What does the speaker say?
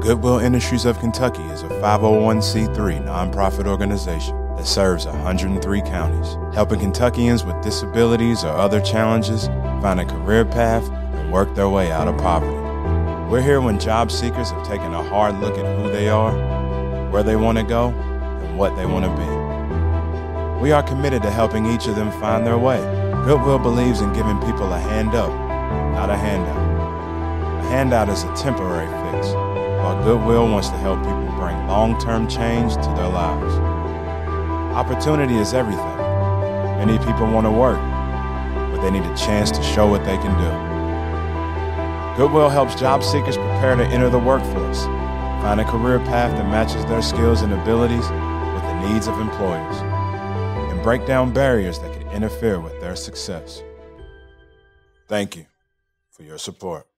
Goodwill Industries of Kentucky is a 501c3 nonprofit organization that serves 103 counties, helping Kentuckians with disabilities or other challenges find a career path and work their way out of poverty. We're here when job seekers have taken a hard look at who they are, where they want to go, and what they want to be. We are committed to helping each of them find their way. Goodwill believes in giving people a hand up, not a handout. A handout is a temporary fix Goodwill wants to help people bring long term change to their lives. Opportunity is everything. Many people want to work, but they need a chance to show what they can do. Goodwill helps job seekers prepare to enter the workforce, find a career path that matches their skills and abilities with the needs of employers, and break down barriers that can interfere with their success. Thank you for your support.